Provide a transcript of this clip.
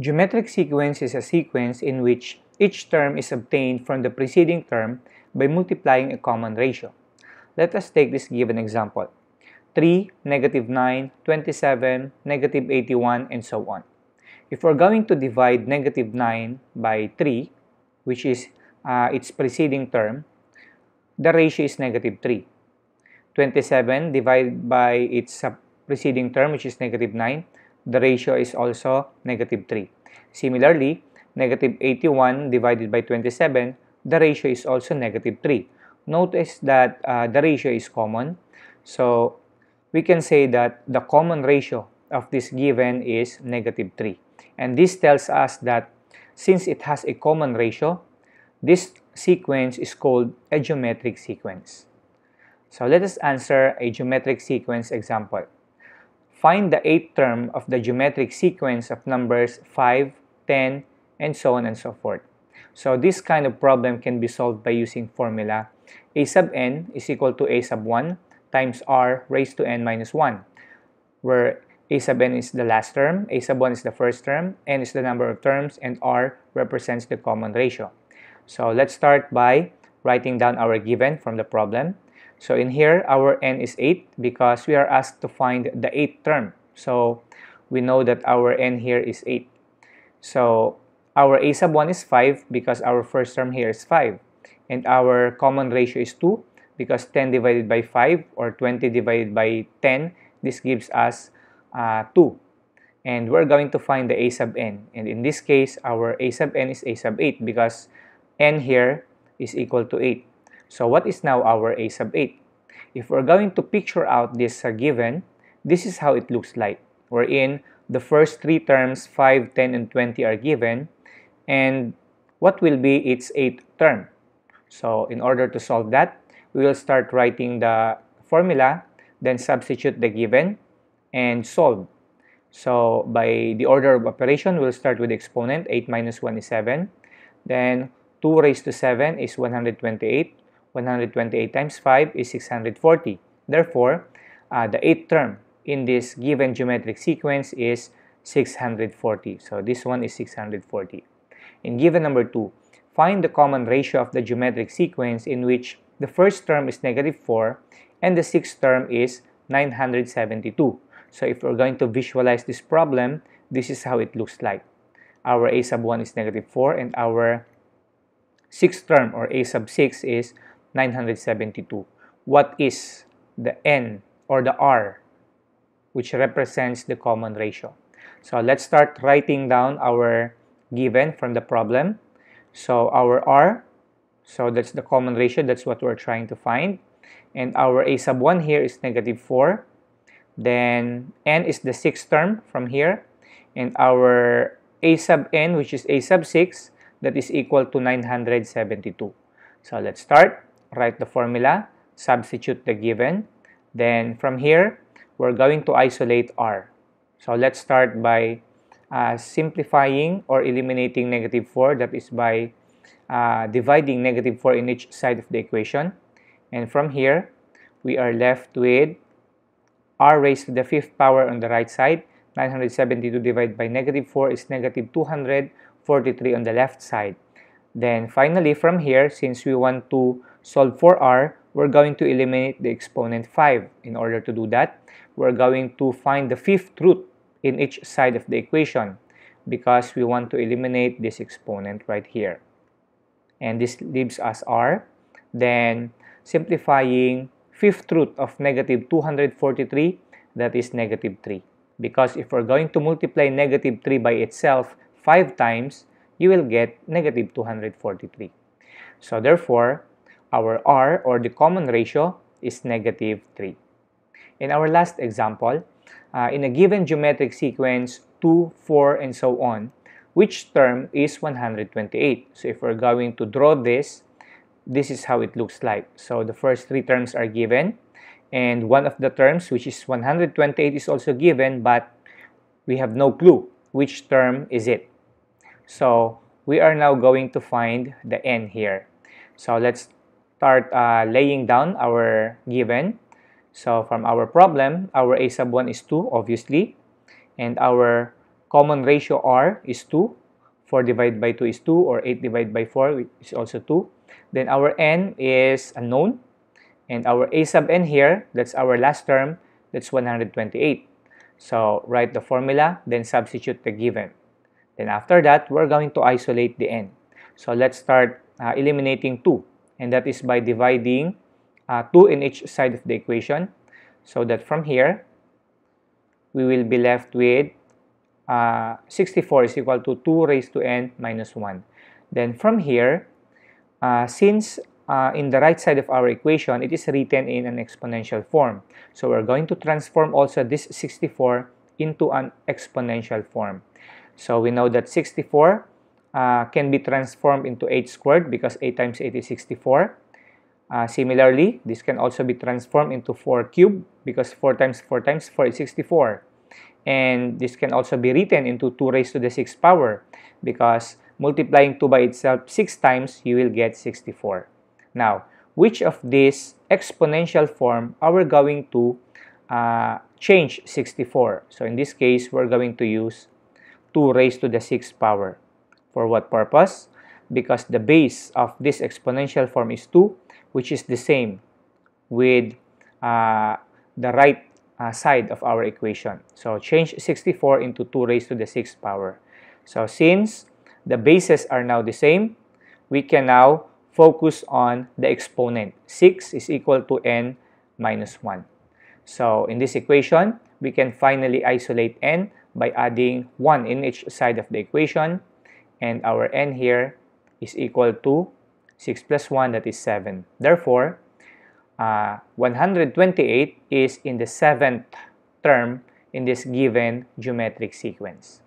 Geometric sequence is a sequence in which each term is obtained from the preceding term by multiplying a common ratio. Let us take this given example. 3, negative 9, 27, negative 81, and so on. If we're going to divide negative 9 by 3, which is uh, its preceding term, the ratio is negative 3. 27 divided by its preceding term, which is negative 9, the ratio is also negative 3. Similarly, negative 81 divided by 27, the ratio is also negative 3. Notice that uh, the ratio is common. So, we can say that the common ratio of this given is negative 3. And this tells us that since it has a common ratio, this sequence is called a geometric sequence. So let us answer a geometric sequence example. Find the eighth term of the geometric sequence of numbers 5, 10, and so on and so forth. So this kind of problem can be solved by using formula a sub n is equal to a sub 1 times r raised to n minus 1, where a sub n is the last term, a sub 1 is the first term, n is the number of terms, and r represents the common ratio. So let's start by writing down our given from the problem. So in here, our n is 8 because we are asked to find the 8th term. So we know that our n here is 8. So our a sub 1 is 5 because our first term here is 5. And our common ratio is 2 because 10 divided by 5 or 20 divided by 10, this gives us uh, 2. And we're going to find the a sub n. And in this case, our a sub n is a sub 8 because n here is equal to 8. So what is now our a sub 8? If we're going to picture out this uh, given, this is how it looks like. Wherein the first three terms, 5, 10, and 20 are given. And what will be its eighth term? So in order to solve that, we will start writing the formula, then substitute the given, and solve. So by the order of operation, we'll start with exponent. 8 minus 1 is 7. Then 2 raised to 7 is 128. 128 times 5 is 640. Therefore, uh, the eighth term in this given geometric sequence is 640. So this one is 640. In given number 2, find the common ratio of the geometric sequence in which the first term is negative 4 and the sixth term is 972. So if we're going to visualize this problem, this is how it looks like. Our a sub 1 is negative 4 and our sixth term or a sub 6 is 972. What is the n or the r which represents the common ratio? So let's start writing down our given from the problem. So our r, so that's the common ratio, that's what we're trying to find. And our a sub 1 here is negative 4. Then n is the sixth term from here. And our a sub n, which is a sub 6, that is equal to 972. So let's start write the formula, substitute the given. Then from here, we're going to isolate r. So let's start by uh, simplifying or eliminating negative 4. That is by uh, dividing negative 4 in each side of the equation. And from here, we are left with r raised to the fifth power on the right side. 972 divided by negative 4 is negative 243 on the left side. Then finally, from here, since we want to solve for r, we're going to eliminate the exponent 5. In order to do that, we're going to find the fifth root in each side of the equation because we want to eliminate this exponent right here. And this leaves us r. Then simplifying fifth root of negative 243, that is negative 3. Because if we're going to multiply negative 3 by itself 5 times, you will get negative 243. So therefore, our R or the common ratio is negative 3. In our last example, uh, in a given geometric sequence 2, 4, and so on, which term is 128? So if we're going to draw this, this is how it looks like. So the first three terms are given, and one of the terms, which is 128, is also given, but we have no clue which term is it. So we are now going to find the n here. So let's start uh, laying down our given. So from our problem, our a sub 1 is 2, obviously. And our common ratio r is 2. 4 divided by 2 is 2 or 8 divided by 4 is also 2. Then our n is unknown. And our a sub n here, that's our last term, that's 128. So write the formula, then substitute the given. Then after that, we're going to isolate the n. So let's start uh, eliminating 2. And that is by dividing uh, 2 in each side of the equation. So that from here, we will be left with uh, 64 is equal to 2 raised to n minus 1. Then from here, uh, since uh, in the right side of our equation, it is written in an exponential form. So we're going to transform also this 64 into an exponential form. So we know that 64 uh, can be transformed into 8 squared because 8 times 8 is 64. Uh, similarly, this can also be transformed into 4 cubed because 4 times 4 times 4 is 64. And this can also be written into 2 raised to the 6th power because multiplying 2 by itself 6 times, you will get 64. Now, which of these exponential form are we going to uh, change 64? So in this case, we're going to use 2 raised to the 6th power. For what purpose? Because the base of this exponential form is 2, which is the same with uh, the right uh, side of our equation. So change 64 into 2 raised to the 6th power. So since the bases are now the same, we can now focus on the exponent. 6 is equal to n minus 1. So in this equation, we can finally isolate n by adding 1 in each side of the equation. And our n here is equal to 6 plus 1, that is 7. Therefore, uh, 128 is in the seventh term in this given geometric sequence.